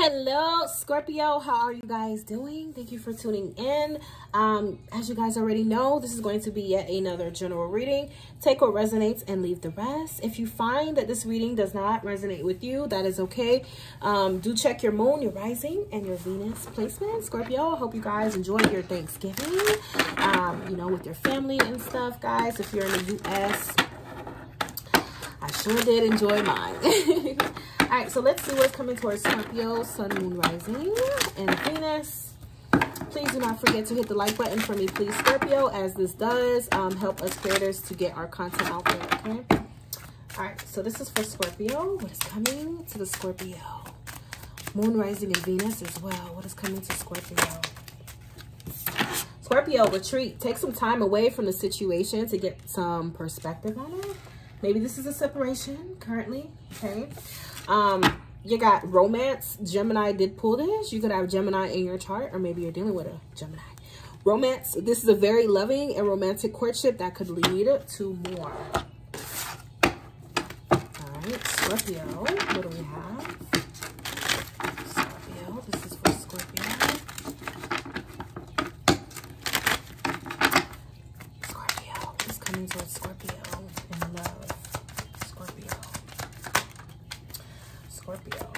Hello, Scorpio. How are you guys doing? Thank you for tuning in. Um, as you guys already know, this is going to be yet another general reading. Take what resonates and leave the rest. If you find that this reading does not resonate with you, that is okay. Um, do check your moon, your rising, and your Venus placement. Scorpio, I hope you guys enjoyed your Thanksgiving, um, you know, with your family and stuff, guys. If you're in the U.S., I sure did enjoy mine. All right, so let's see what's coming towards Scorpio, Sun, Moon, Rising, and Venus. Please do not forget to hit the like button for me, please, Scorpio, as this does um, help us creators to get our content out there, okay? All right, so this is for Scorpio. What is coming to the Scorpio? Moon, Rising, and Venus as well. What is coming to Scorpio? Scorpio, retreat. Take some time away from the situation to get some perspective on it. Maybe this is a separation currently, okay? Um, you got romance. Gemini did pull this. You could have Gemini in your chart, or maybe you're dealing with a Gemini. Romance. This is a very loving and romantic courtship that could lead to more. All right, Scorpio. What do we have? Scorpio. This is for Scorpio. Scorpio. What's coming towards Scorpio in love? Scorpio. Scorpio.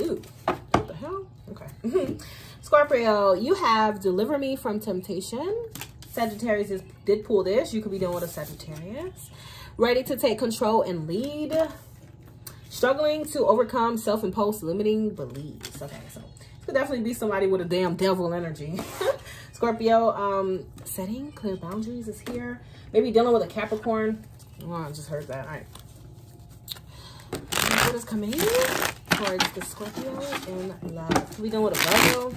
Ooh, what the hell? Okay. Scorpio, you have Deliver Me from Temptation. Sagittarius is, did pull this. You could be dealing with a Sagittarius. Ready to take control and lead. Struggling to overcome self-imposed limiting beliefs. Okay, so it could definitely be somebody with a damn devil energy. Scorpio, um, setting clear boundaries is here. Maybe dealing with a Capricorn. Oh, I just heard that. All right. What is coming towards the Scorpio in love? We dealing with a Virgo.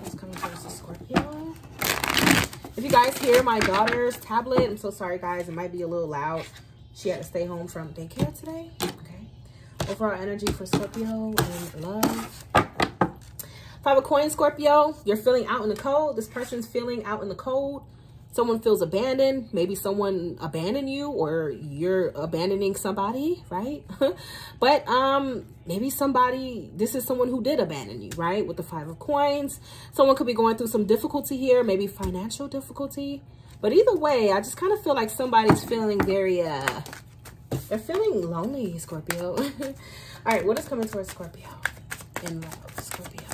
What's coming towards the Scorpio? If you guys hear my daughter's tablet, I'm so sorry, guys. It might be a little loud. She had to stay home from daycare today. Okay. Overall energy for Scorpio and love. Five of coins, Scorpio. You're feeling out in the cold. This person's feeling out in the cold. Someone feels abandoned. Maybe someone abandoned you or you're abandoning somebody, right? but um, maybe somebody, this is someone who did abandon you, right? With the five of coins. Someone could be going through some difficulty here, maybe financial difficulty. But either way, I just kind of feel like somebody's feeling very, uh, they're feeling lonely, Scorpio. All right, what is coming towards Scorpio? In love, Scorpio.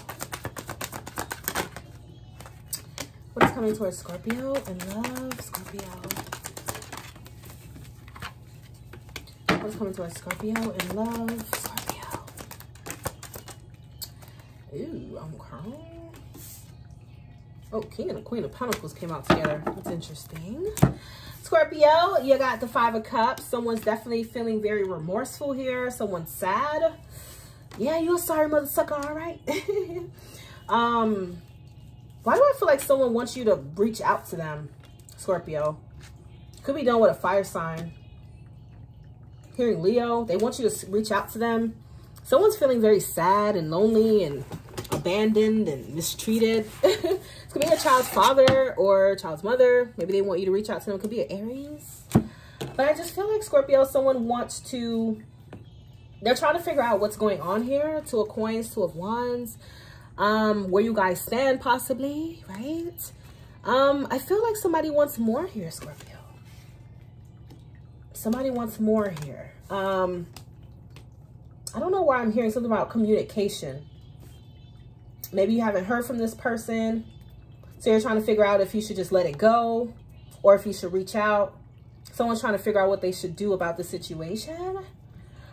What is coming towards Scorpio in love, Scorpio? What is coming towards Scorpio in love, Scorpio? Ooh, okay. Oh, King and the Queen of Pentacles came out together. That's interesting. Scorpio, you got the Five of Cups. Someone's definitely feeling very remorseful here. Someone's sad. Yeah, you're sorry, mother sucker, all right? um, why do I feel like someone wants you to reach out to them, Scorpio? Could be done with a fire sign. Hearing Leo, they want you to reach out to them. Someone's feeling very sad and lonely and abandoned and mistreated. it could be a child's father or child's mother. Maybe they want you to reach out to them. It could be an Aries. But I just feel like Scorpio, someone wants to, they're trying to figure out what's going on here. Two of coins, two of wands um, where you guys stand possibly, right? Um, I feel like somebody wants more here, Scorpio. Somebody wants more here. Um, I don't know why I'm hearing something about communication. Maybe you haven't heard from this person. So you're trying to figure out if you should just let it go or if you should reach out. Someone's trying to figure out what they should do about the situation.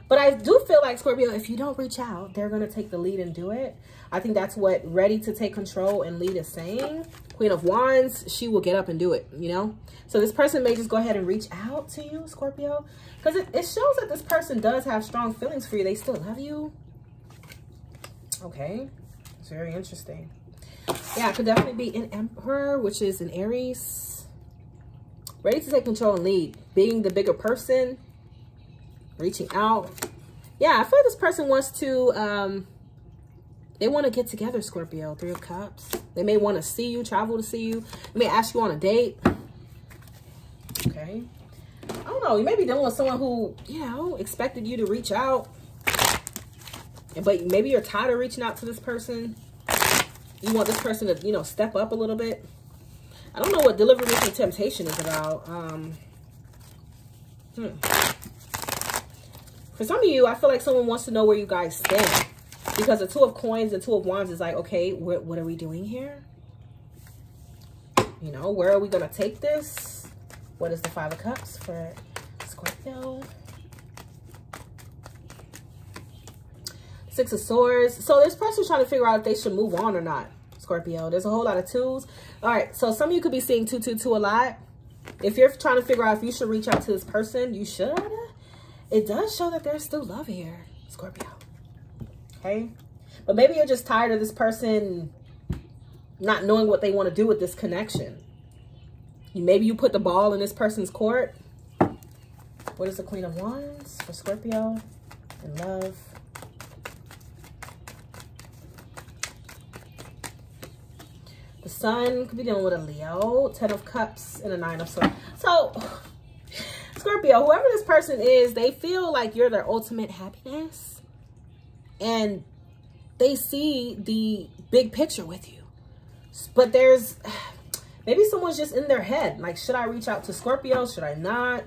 But I do feel like, Scorpio, if you don't reach out, they're going to take the lead and do it. I think that's what ready to take control and lead is saying. Queen of Wands, she will get up and do it, you know? So this person may just go ahead and reach out to you, Scorpio. Because it, it shows that this person does have strong feelings for you. They still love you. Okay. It's very interesting. Yeah, it could definitely be an Emperor, which is an Aries. Ready to take control and lead. Being the bigger person. Reaching out. Yeah, I feel like this person wants to... Um, they want to get together, Scorpio. Three of Cups. They may want to see you, travel to see you. They may ask you on a date. Okay. I don't know, you may be dealing with someone who, you know, expected you to reach out. But maybe you're tired of reaching out to this person. You want this person to, you know, step up a little bit. I don't know what deliverance and temptation is about. Um, hmm. For some of you, I feel like someone wants to know where you guys stand. Because the Two of Coins and Two of Wands is like, okay, what, what are we doing here? You know, where are we going to take this? What is the Five of Cups for Scorpio? Six of Swords. So this person's trying to figure out if they should move on or not, Scorpio. There's a whole lot of twos. All right, so some of you could be seeing 222 a lot. If you're trying to figure out if you should reach out to this person, you should. It does show that there's still love here, Scorpio. Okay? But maybe you're just tired of this person not knowing what they want to do with this connection. Maybe you put the ball in this person's court. What is the Queen of Wands for Scorpio in love? The Sun could be dealing with a Leo. Ten of Cups and a Nine of Swords. So, Scorpio, whoever this person is, they feel like you're their ultimate happiness. And they see the big picture with you. But there's maybe someone's just in their head. Like, should I reach out to Scorpio? Should I not?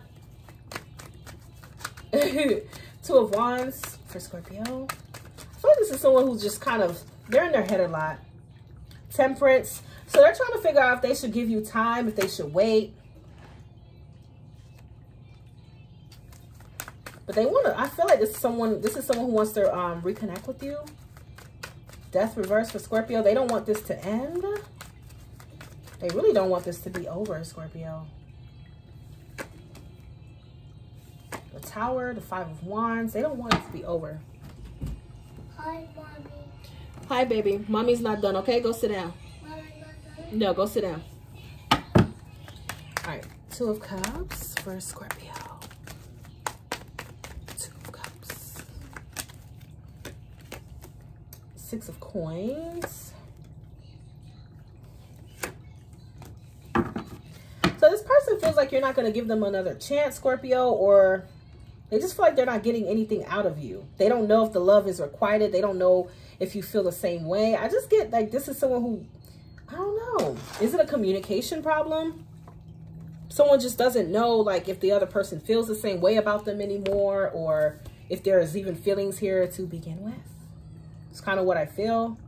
Two of Wands for Scorpio. I feel like this is someone who's just kind of, they're in their head a lot. Temperance. So they're trying to figure out if they should give you time, if they should wait. But they want to, I feel like this is someone, this is someone who wants to um, reconnect with you. Death reverse for Scorpio. They don't want this to end. They really don't want this to be over, Scorpio. The Tower, the Five of Wands. They don't want it to be over. Hi, Mommy. Hi, baby. Mommy's not done, okay? Go sit down. No, go sit down. All right. Two of Cups for Scorpio. Six of Coins. So this person feels like you're not going to give them another chance, Scorpio, or they just feel like they're not getting anything out of you. They don't know if the love is requited. They don't know if you feel the same way. I just get like this is someone who, I don't know. Is it a communication problem? Someone just doesn't know like if the other person feels the same way about them anymore or if there's even feelings here to begin with. It's kind of what I feel.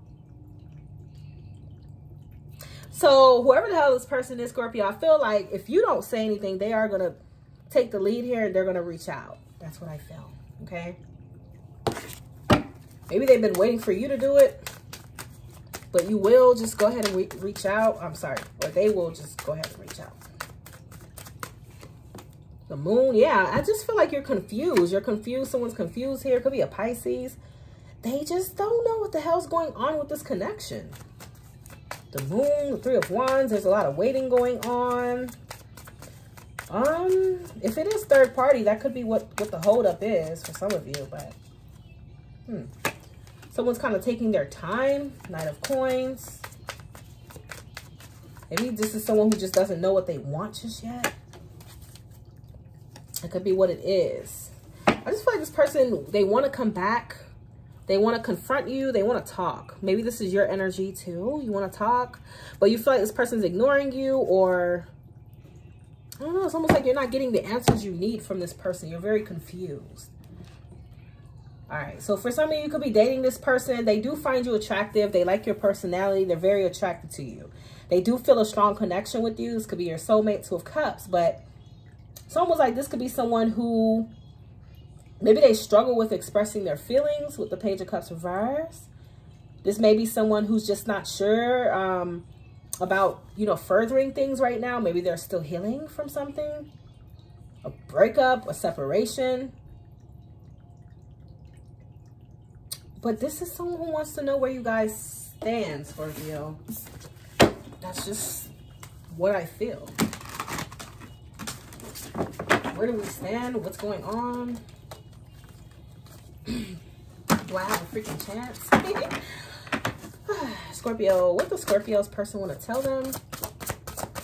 So whoever the hell this person is, Scorpio, I feel like if you don't say anything, they are going to take the lead here and they're going to reach out. That's what I feel. Okay. Maybe they've been waiting for you to do it, but you will just go ahead and re reach out. I'm sorry, or they will just go ahead and reach out. The moon, yeah, I just feel like you're confused. You're confused. Someone's confused here. Could be a Pisces they just don't know what the hell's going on with this connection. The moon, the three of wands, there's a lot of waiting going on. Um, if it is third party, that could be what, what the holdup is for some of you, but hmm. Someone's kind of taking their time. Knight of coins. Maybe this is someone who just doesn't know what they want just yet. It could be what it is. I just feel like this person, they want to come back they want to confront you. They want to talk. Maybe this is your energy too. You want to talk, but you feel like this person's ignoring you or I don't know. It's almost like you're not getting the answers you need from this person. You're very confused. All right. So for some of you, could be dating this person. They do find you attractive. They like your personality. They're very attracted to you. They do feel a strong connection with you. This could be your soulmate, two of cups, but it's almost like this could be someone who Maybe they struggle with expressing their feelings with the Page of Cups reverse. This may be someone who's just not sure um, about, you know, furthering things right now. Maybe they're still healing from something. A breakup, a separation. But this is someone who wants to know where you guys stand, Scorpio. That's just what I feel. Where do we stand? What's going on? Do I have a freaking chance? Scorpio, what does Scorpio's person want to tell them?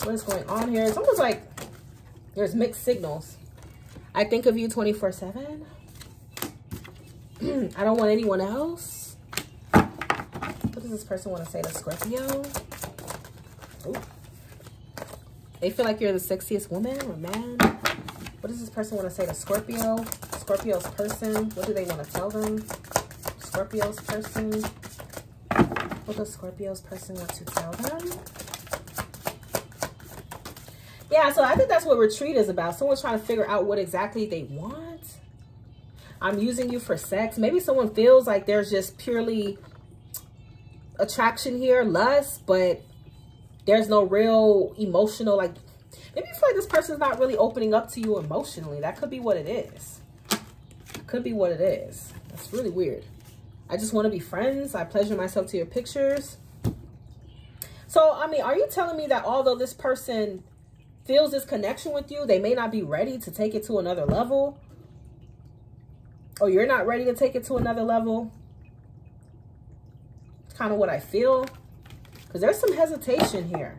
What is going on here? It's almost like there's mixed signals. I think of you 24 7. I don't want anyone else. What does this person want to say to Scorpio? Ooh. They feel like you're the sexiest woman or man. What does this person want to say to Scorpio? Scorpio's person. What do they want to tell them? Scorpio's person. What does Scorpio's person want to tell them? Yeah, so I think that's what retreat is about. Someone's trying to figure out what exactly they want. I'm using you for sex. Maybe someone feels like there's just purely attraction here, lust, but there's no real emotional, like, maybe you feel like this person's not really opening up to you emotionally. That could be what it is. Could be what it is. That's really weird. I just want to be friends. I pleasure myself to your pictures. So, I mean, are you telling me that although this person feels this connection with you, they may not be ready to take it to another level? or you're not ready to take it to another level. It's kind of what I feel. Because there's some hesitation here.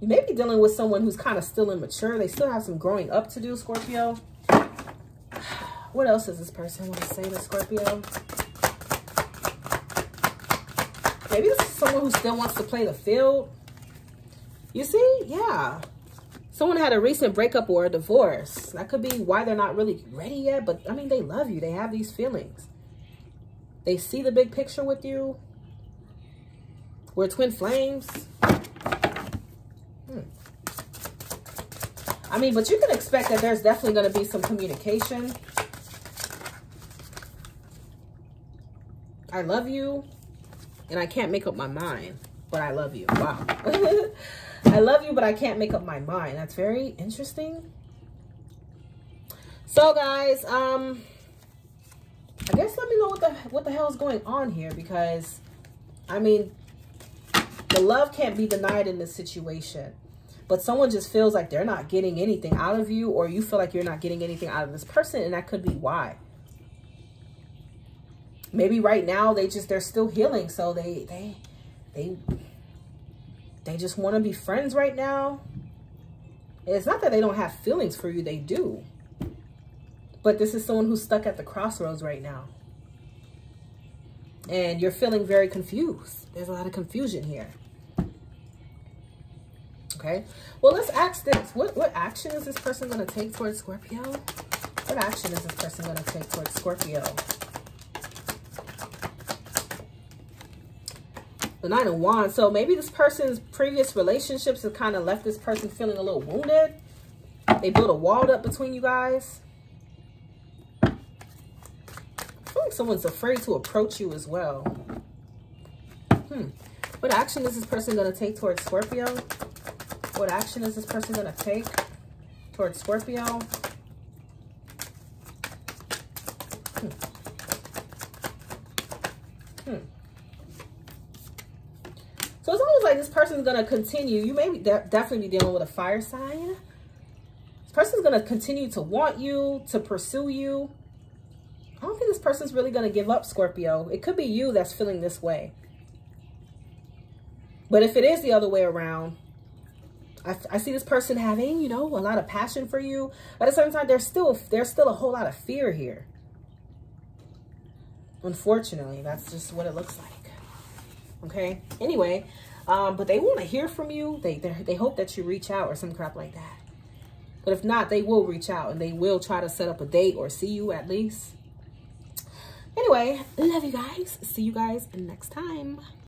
You may be dealing with someone who's kind of still immature. They still have some growing up to do, Scorpio. What else does this person want to say to Scorpio? Maybe this is someone who still wants to play the field. You see? Yeah. Someone had a recent breakup or a divorce. That could be why they're not really ready yet. But, I mean, they love you. They have these feelings. They see the big picture with you. We're twin flames. Hmm. I mean, but you can expect that there's definitely going to be some communication. I love you, and I can't make up my mind, but I love you. Wow. I love you, but I can't make up my mind. That's very interesting. So, guys, um, I guess let me know what the what the hell is going on here because, I mean, the love can't be denied in this situation. But someone just feels like they're not getting anything out of you or you feel like you're not getting anything out of this person and that could be why. Maybe right now they just, they're still healing. So they, they, they they just want to be friends right now. It's not that they don't have feelings for you. They do. But this is someone who's stuck at the crossroads right now. And you're feeling very confused. There's a lot of confusion here. Okay. Well, let's ask this. What, what action is this person going to take towards Scorpio? What action is this person going to take towards Scorpio? The Nine of Wands. So maybe this person's previous relationships have kind of left this person feeling a little wounded. They built a wall up between you guys. I feel like someone's afraid to approach you as well. Hmm. What action is this person going to take towards Scorpio? What action is this person going to take towards Scorpio? Hmm. Hmm. So it's almost like this person's going to continue. You may be de definitely be dealing with a fire sign. This person's going to continue to want you, to pursue you. I don't think this person's really going to give up, Scorpio. It could be you that's feeling this way. But if it is the other way around, I, I see this person having, you know, a lot of passion for you. But at the same time, there's still, there's still a whole lot of fear here. Unfortunately, that's just what it looks like okay? Anyway um but they want to hear from you. They they hope that you reach out or some crap like that. But if not they will reach out and they will try to set up a date or see you at least. Anyway love you guys. See you guys next time